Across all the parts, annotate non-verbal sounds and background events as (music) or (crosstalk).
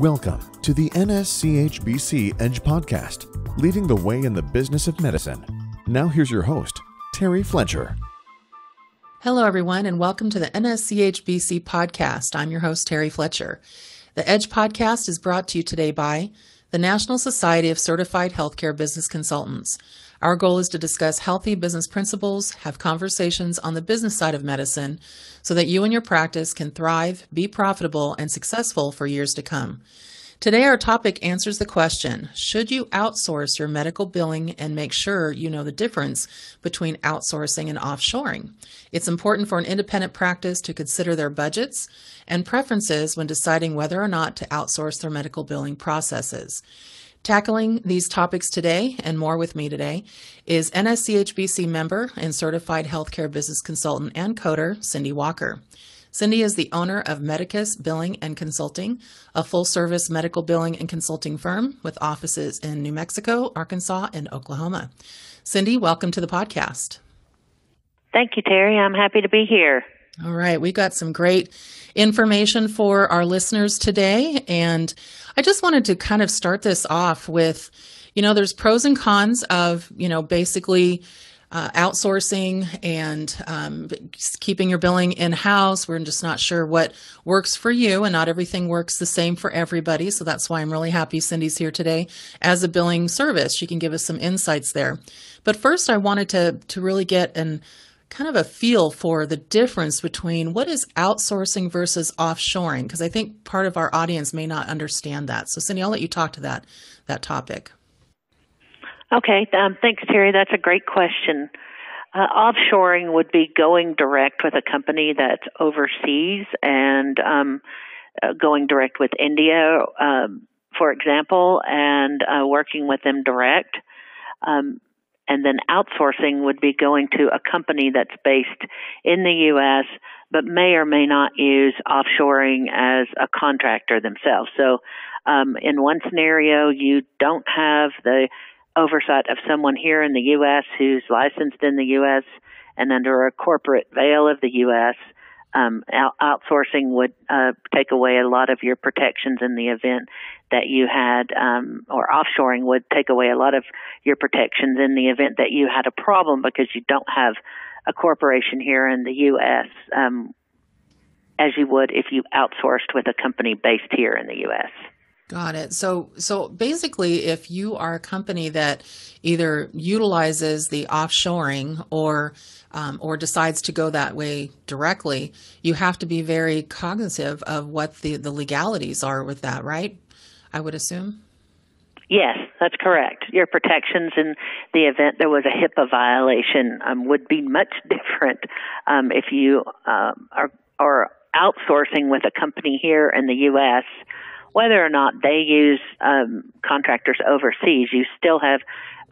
Welcome to the NSCHBC Edge Podcast, leading the way in the business of medicine. Now, here's your host, Terry Fletcher. Hello, everyone, and welcome to the NSCHBC Podcast. I'm your host, Terry Fletcher. The Edge Podcast is brought to you today by the National Society of Certified Healthcare Business Consultants. Our goal is to discuss healthy business principles, have conversations on the business side of medicine, so that you and your practice can thrive, be profitable, and successful for years to come. Today, our topic answers the question Should you outsource your medical billing and make sure you know the difference between outsourcing and offshoring? It's important for an independent practice to consider their budgets and preferences when deciding whether or not to outsource their medical billing processes. Tackling these topics today and more with me today is NSCHBC member and certified healthcare business consultant and coder, Cyndi Walker. Cyndi is the owner of Medicus Billing and Consulting, a full service medical billing and consulting firm with offices in New Mexico, Arkansas, and Oklahoma. Cyndi, welcome to the podcast. Thank you, Terry. I'm happy to be here. All right, We've got some great information for our listeners today. And I just wanted to kind of start this off with, you know, there's pros and cons of, you know, basically uh, outsourcing and um, keeping your billing in house. We're just not sure what works for you, and not everything works the same for everybody. So that's why I'm really happy Cyndi's here today as a billing service. She can give us some insights there. But first, I wanted to to really get an kind of a feel for the difference between what is outsourcing versus offshoring because I think part of our audience may not understand that. So Cyndi, I'll let you talk to that that topic. Okay, um, thanks, Terry. That's a great question. Uh, offshoring would be going direct with a company that's overseas and um, uh, going direct with India, um, for example, and uh, working with them direct. Um, and then outsourcing would be going to a company that's based in the U.S. but may or may not use offshoring as a contractor themselves. So, um, in one scenario, you don't have the oversight of someone here in the U.S. who's licensed in the U.S. and under a corporate veil of the U.S. Um, out- outsourcing would uh, take away a lot of your protections in the event that you had, um, or offshoring would take away a lot of your protections in the event that you had a problem because you don't have a corporation here in the U.S. Um, as you would if you outsourced with a company based here in the U.S. Got it. So, so basically, if you are a company that either utilizes the offshoring or um, or decides to go that way directly, you have to be very cognizant of what the the legalities are with that, right? I would assume. Yes, that's correct. Your protections in the event there was a HIPAA violation um, would be much (laughs) different um, if you um, are, are outsourcing with a company here in the U.S whether or not they use um, contractors overseas, you still have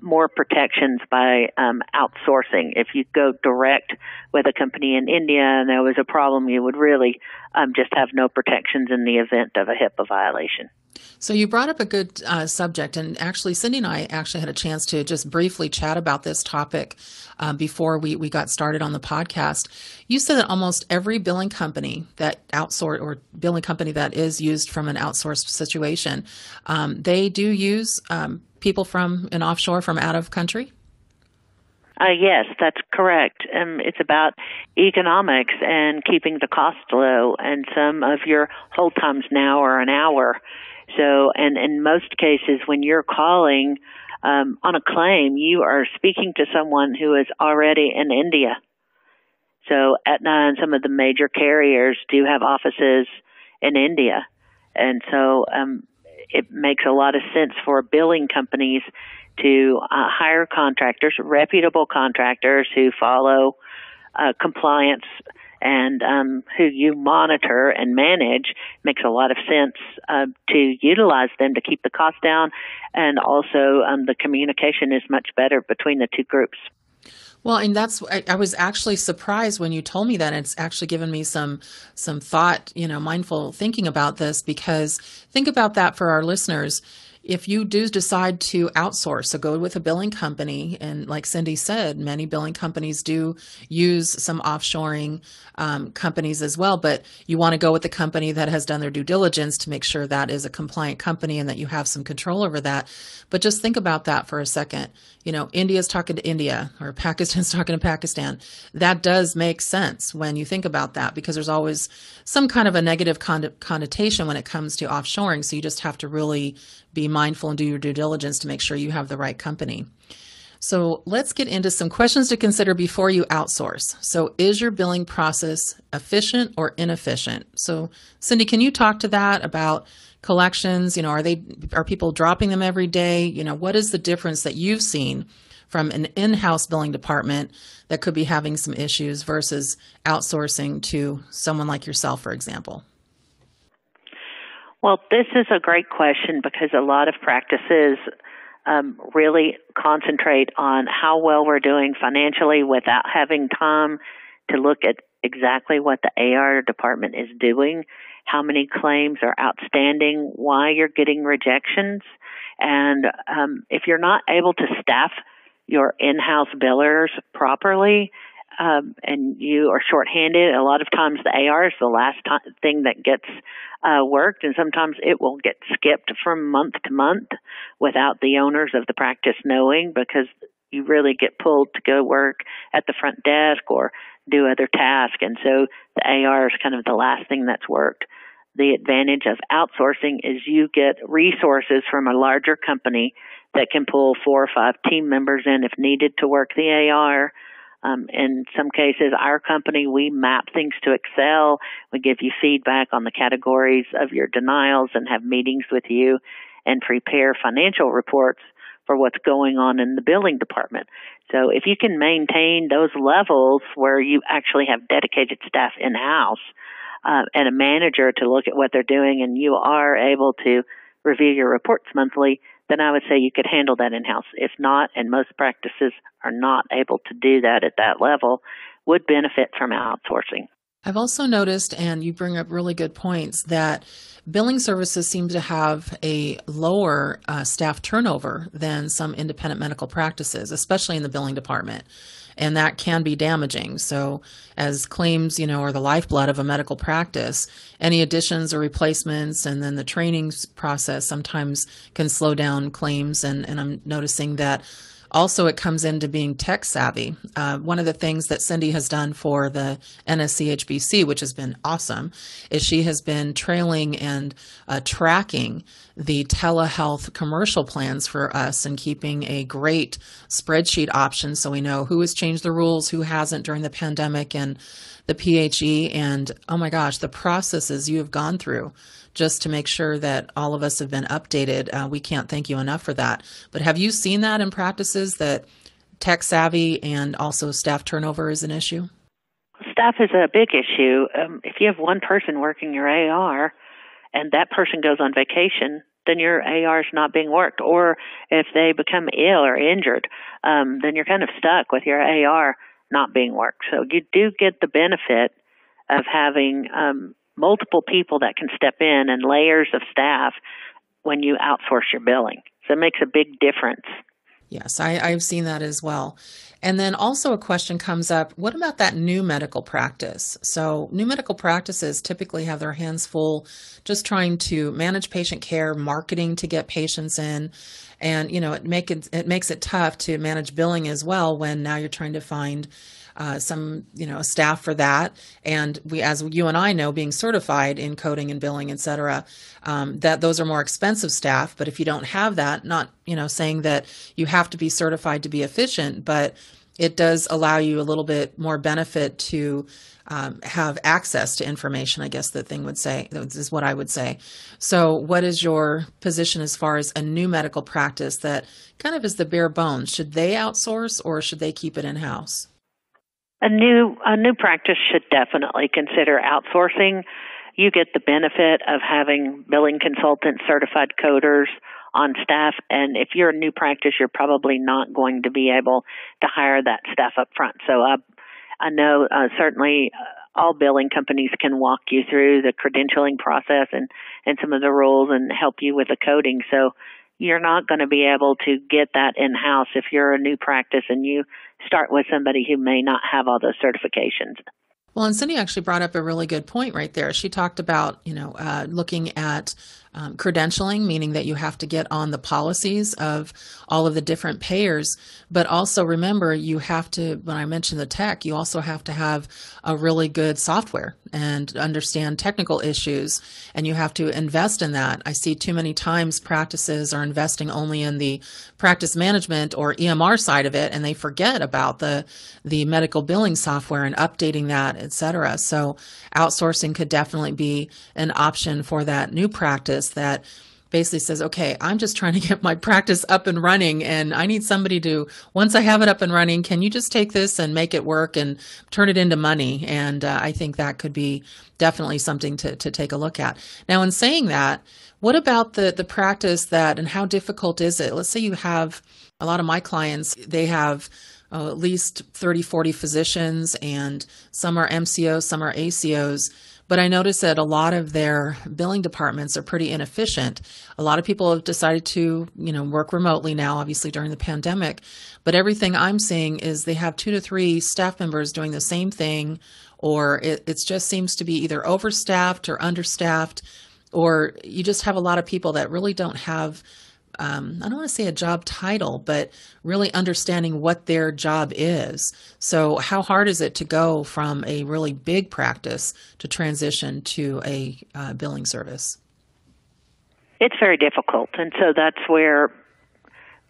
more protections by um, outsourcing. If you go direct with a company in India and there was a problem, you would really um, just have no protections in the event of a HIPAA violation. So you brought up a good uh, subject, and actually, Cyndi and I actually had a chance to just briefly chat about this topic um, before we, we got started on the podcast. You said that almost every billing company that outsource or billing company that is used from an outsourced situation, um, they do use um, people from an offshore from out of country. Uh, yes, that's correct. Um, it's about economics and keeping the cost low. And some of your hold times now are an hour. So, and in most cases, when you're calling um, on a claim, you are speaking to someone who is already in India. So, Aetna and some of the major carriers do have offices in India, and so um, it makes a lot of sense for billing companies to uh, hire contractors, reputable contractors who follow uh, compliance and um, who you monitor and manage makes a lot of sense uh, to utilize them to keep the cost down, and also um, the communication is much better between the two groups. Well, and that's I, I, was actually surprised when you told me that. It's actually given me some some thought, you know, mindful thinking about this because think about that for our listeners if you do decide to outsource, so go with a billing company, and like Cyndi said, many billing companies do use some offshoring um, companies as well, but you want to go with the company that has done their due diligence to make sure that is a compliant company and that you have some control over that. But just think about that for a second. You know, India's talking to India or Pakistan's (laughs) talking to Pakistan. That does make sense when you think about that because there's always some kind of a negative connotation when it comes to offshoring. So you just have to really be mindful and do your due diligence to make sure you have the right company. So let's get into some questions to consider before you outsource. So, is your billing process efficient or inefficient? So, Cyndi, can you talk to that about collections? You know, are they are people dropping them every day? You know, what is the difference that you've seen from an in-house billing department that could be having some issues versus outsourcing to someone like yourself, for example? Well, this is a great question because a lot of practices um, really concentrate on how well we're doing financially without having time to look at exactly what the AR department is doing, how many claims are outstanding, why you're getting rejections. And um, if you're not able to staff your in-house billers properly, um, and you are shorthanded, a lot of times the AR is the last time, thing that gets uh, worked, and sometimes it will get skipped from month to month without the owners of the practice knowing because you really get pulled to go work at the front desk or do other tasks, and so the AR is kind of the last thing that's worked. The advantage of outsourcing is you get resources from a larger company that can pull four or five team members in if needed to work the AR um, in some cases, our company, we map things to Excel. We give you feedback on the categories of your denials and have meetings with you and prepare financial reports for what's going on in the billing department. So if you can maintain those levels where you actually have dedicated staff in house uh, and a manager to look at what they're doing and you are able to review your reports monthly, then I would say you could handle that in house. If not, and most practices are not able to do that at that level, would benefit from outsourcing. I've also noticed, and you bring up really good points, that billing services seem to have a lower uh, staff turnover than some independent medical practices, especially in the billing department and that can be damaging. So, as claims, you know, are the lifeblood of a medical practice, any additions or replacements, and then the training process sometimes can slow down claims. And, and I'm noticing that also, it comes into being tech savvy. Uh, one of the things that Cyndi has done for the NSCHBC, which has been awesome, is she has been trailing and uh, tracking the telehealth commercial plans for us and keeping a great spreadsheet option so we know who has changed the rules, who hasn't during the pandemic, and the PHE. And oh my gosh, the processes you have gone through just to make sure that all of us have been updated. Uh, we can't thank you enough for that. But have you seen that in practices that tech savvy and also staff turnover is an issue? Staff is a big issue. Um, if you have one person working your AR and that person goes on vacation, then your AR is not being worked. Or if they become ill or injured, um, then you're kind of stuck with your AR not being worked. So you do get the benefit of having um, multiple people that can step in and layers of staff when you outsource your billing. So it makes a big difference. Yes, I, I've seen that as well. And then also a question comes up what about that new medical practice? So, new medical practices typically have their hands full just trying to manage patient care, marketing to get patients in. And, you know, it, make it, it makes it tough to manage billing as well when now you're trying to find uh, some you know staff for that and we as you and i know being certified in coding and billing et cetera um, that those are more expensive staff but if you don't have that not you know saying that you have to be certified to be efficient but it does allow you a little bit more benefit to um, have access to information, I guess the thing would say, is what I would say. So, what is your position as far as a new medical practice that kind of is the bare bones? Should they outsource or should they keep it in house? A new a new practice should definitely consider outsourcing. You get the benefit of having billing consultants, certified coders on staff, and if you're a new practice, you're probably not going to be able to hire that staff up front. So I, I know uh, certainly uh, all billing companies can walk you through the credentialing process and and some of the rules and help you with the coding. So you're not going to be able to get that in house if you're a new practice and you start with somebody who may not have all those certifications. Well, and Cyndi actually brought up a really good point right there. She talked about, you know, uh, looking at um, credentialing, meaning that you have to get on the policies of all of the different payers. But also remember, you have to, when I mentioned the tech, you also have to have a really good software and understand technical issues. And you have to invest in that. I see too many times practices are investing only in the practice management or EMR side of it, and they forget about the, the medical billing software and updating that, et cetera. So outsourcing could definitely be an option for that new practice that basically says, okay, I'm just trying to get my practice up and running and I need somebody to, once I have it up and running, can you just take this and make it work and turn it into money? And uh, I think that could be definitely something to, to take a look at. Now, in saying that, what about the, the practice that and how difficult is it? Let's say you have a lot of my clients, they have uh, at least 30, 40 physicians and some are MCOs, some are ACOs but I noticed that a lot of their billing departments are pretty inefficient. A lot of people have decided to, you know, work remotely now, obviously during the pandemic. But everything I'm seeing is they have two to three staff members doing the same thing, or it, it just seems to be either overstaffed or understaffed, or you just have a lot of people that really don't have um, I don't want to say a job title, but really understanding what their job is. So, how hard is it to go from a really big practice to transition to a uh, billing service? It's very difficult, and so that's where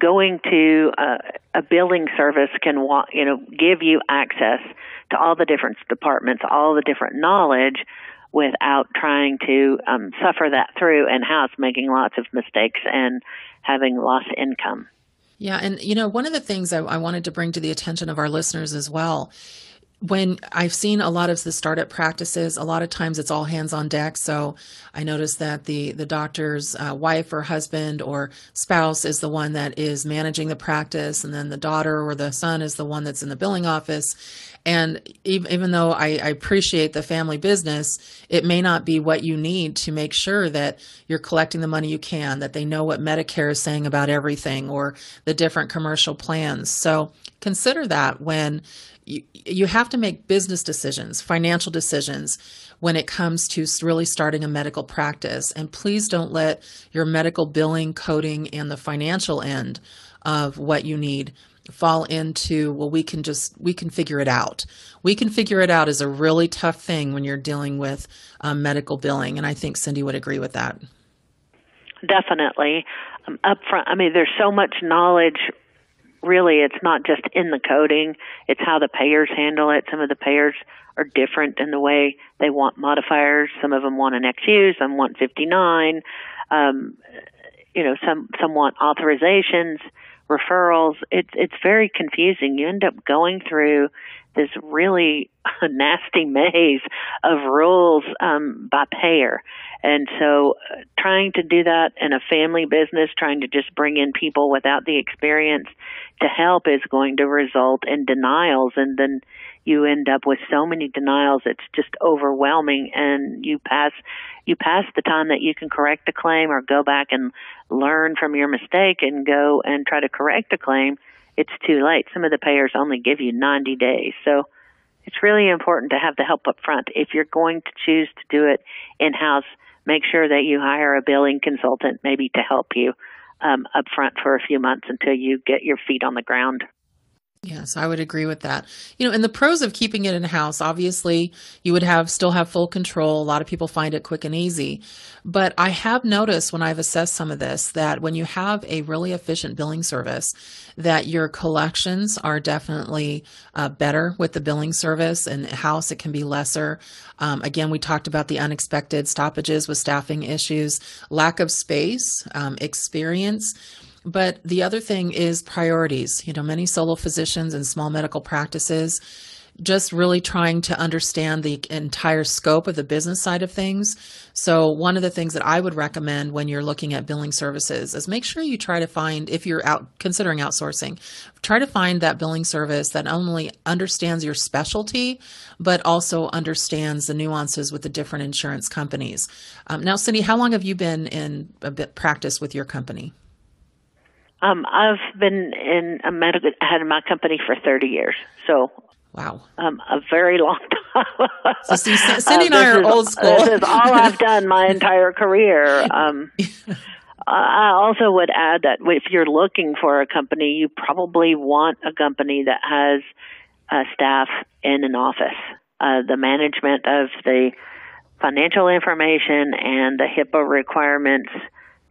going to a, a billing service can, you know, give you access to all the different departments, all the different knowledge without trying to um, suffer that through in house, making lots of mistakes and having lost income. Yeah, and you know, one of the things I, I wanted to bring to the attention of our listeners as well when I've seen a lot of the startup practices, a lot of times it's all hands on deck. So I notice that the the doctor's uh, wife or husband or spouse is the one that is managing the practice, and then the daughter or the son is the one that's in the billing office. And even, even though I, I appreciate the family business, it may not be what you need to make sure that you're collecting the money you can, that they know what Medicare is saying about everything or the different commercial plans. So consider that when you, you have to make business decisions, financial decisions when it comes to really starting a medical practice. And please don't let your medical billing, coding, and the financial end of what you need fall into well we can just we can figure it out. We can figure it out is a really tough thing when you're dealing with um, medical billing and i think Cyndi would agree with that. Definitely. Um, up front i mean there's so much knowledge. Really it's not just in the coding. It's how the payers handle it. Some of the payers are different in the way they want modifiers. Some of them want an xu some want 59 um, you know some some want authorizations referrals. It's it's very confusing. You end up going through this really (laughs) nasty maze of rules um, by payer, and so uh, trying to do that in a family business, trying to just bring in people without the experience to help is going to result in denials, and then you end up with so many denials it's just overwhelming and you pass you pass the time that you can correct a claim or go back and learn from your mistake and go and try to correct a claim it's too late. Some of the payers only give you 90 days. So it's really important to have the help up front. If you're going to choose to do it in house make sure that you hire a billing consultant maybe to help you um, up front for a few months until you get your feet on the ground Yes, I would agree with that. You know, and the pros of keeping it in house, obviously, you would have still have full control. A lot of people find it quick and easy. But I have noticed when I've assessed some of this that when you have a really efficient billing service, that your collections are definitely uh, better with the billing service and house it can be lesser. Um, again, we talked about the unexpected stoppages with staffing issues, lack of space, um, experience but the other thing is priorities. You know, many solo physicians and small medical practices just really trying to understand the entire scope of the business side of things. So, one of the things that I would recommend when you're looking at billing services is make sure you try to find, if you're out considering outsourcing, try to find that billing service that only understands your specialty, but also understands the nuances with the different insurance companies. Um, now, Cyndi, how long have you been in a bit practice with your company? Um, I've been in a medical had my company for 30 years, so Wow. Um, a very long time. so see, (laughs) Cyndi and uh, I are is, old school. This is all I've done my entire career. Um, (laughs) I also would add that if you're looking for a company, you probably want a company that has uh, staff in an office. Uh, the management of the financial information and the HIPAA requirements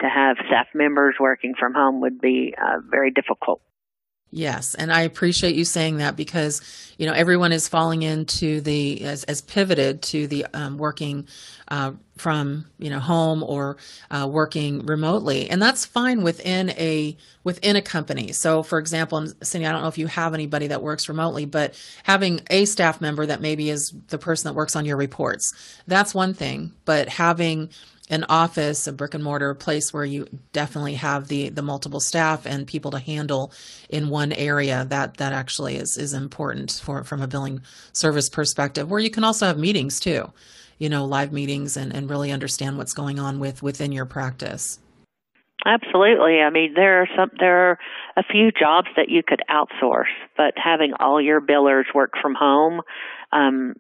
to have staff members working from home would be uh, very difficult. Yes, and I appreciate you saying that because you know everyone is falling into the as, as pivoted to the um, working uh, from you know home or uh, working remotely, and that's fine within a within a company. So, for example, Cyndi, I don't know if you have anybody that works remotely, but having a staff member that maybe is the person that works on your reports, that's one thing. But having an office, a brick and mortar place where you definitely have the the multiple staff and people to handle in one area. That that actually is is important for from a billing service perspective. Where you can also have meetings too, you know, live meetings and and really understand what's going on with within your practice. Absolutely. I mean, there are some there are a few jobs that you could outsource, but having all your billers work from home um,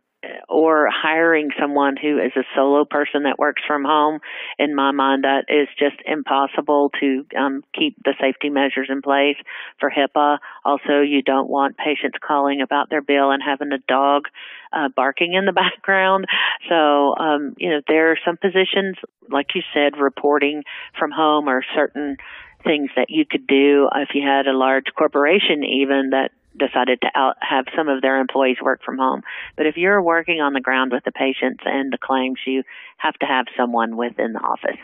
or hiring someone who is a solo person that works from home, in my mind, that is just impossible to um, keep the safety measures in place for HIPAA. Also, you don't want patients calling about their bill and having a dog uh, barking in the (laughs) background. So, um, you know, there are some positions, like you said, reporting from home or certain things that you could do if you had a large corporation even that decided to out, have some of their employees work from home. But if you're working on the ground with the patients and the claims, you have to have someone within the office.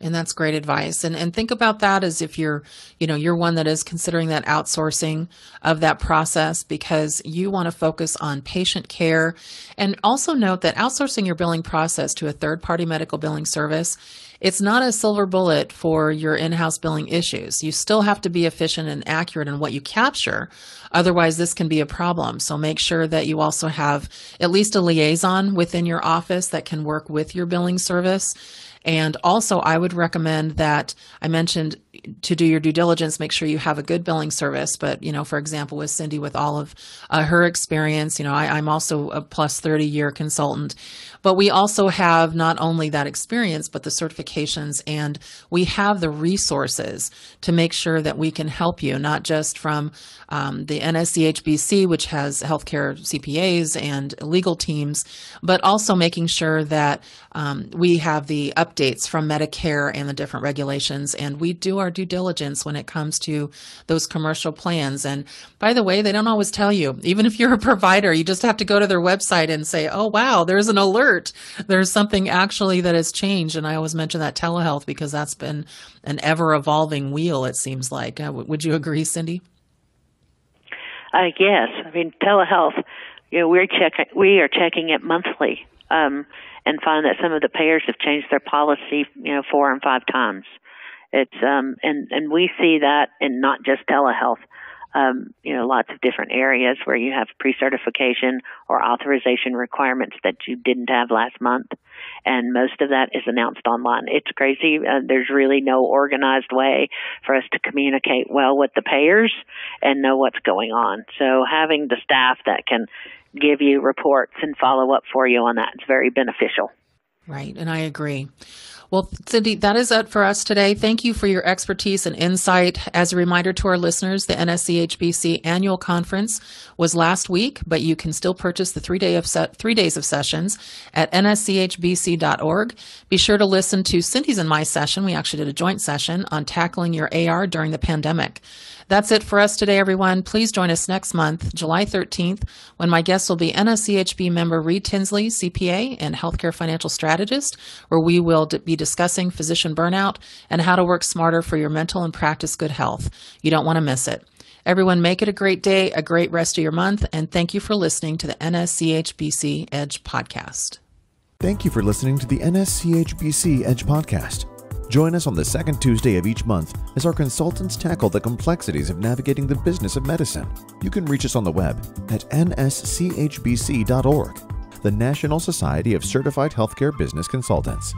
And that's great advice. And and think about that as if you're, you know, you're one that is considering that outsourcing of that process because you want to focus on patient care. And also note that outsourcing your billing process to a third party medical billing service, it's not a silver bullet for your in-house billing issues. You still have to be efficient and accurate in what you capture. Otherwise, this can be a problem. So make sure that you also have at least a liaison within your office that can work with your billing service and also, I would recommend that I mentioned to do your due diligence, make sure you have a good billing service. But, you know, for example, with Cyndi, with all of uh, her experience, you know, I, I'm also a plus 30 year consultant. But we also have not only that experience, but the certifications, and we have the resources to make sure that we can help you, not just from um, the NSCHBC, which has healthcare CPAs and legal teams, but also making sure that um, we have the updates from Medicare and the different regulations, and we do our due diligence when it comes to those commercial plans. And by the way, they don't always tell you, even if you're a provider, you just have to go to their website and say, oh, wow, there's an alert. There's something actually that has changed. And I always mention that telehealth because that's been an ever evolving wheel, it seems like. Uh, would you agree, Cyndi? Uh, yes. I mean, telehealth, you know, we're checking, we are checking it monthly. Um, and find that some of the payers have changed their policy, you know, four and five times. It's um, and and we see that in not just telehealth. Um, you know, lots of different areas where you have pre-certification or authorization requirements that you didn't have last month, and most of that is announced online. It's crazy. Uh, there's really no organized way for us to communicate well with the payers and know what's going on. So having the staff that can give you reports and follow up for you on that is very beneficial. Right, and I agree. Well, Cyndi, that is it for us today. Thank you for your expertise and insight. As a reminder to our listeners, the NSCHBC annual conference was last week, but you can still purchase the three day of se- three days of sessions at nschbc.org. Be sure to listen to Cyndi's and my session. We actually did a joint session on tackling your AR during the pandemic. That's it for us today, everyone. Please join us next month, July 13th, when my guests will be NSCHB member Reed Tinsley, CPA and healthcare financial strategist, where we will be discussing physician burnout and how to work smarter for your mental and practice good health. You don't want to miss it. Everyone, make it a great day, a great rest of your month, and thank you for listening to the NSCHBC Edge podcast. Thank you for listening to the NSCHBC Edge podcast. Join us on the second Tuesday of each month as our consultants tackle the complexities of navigating the business of medicine. You can reach us on the web at nschbc.org, the National Society of Certified Healthcare Business Consultants.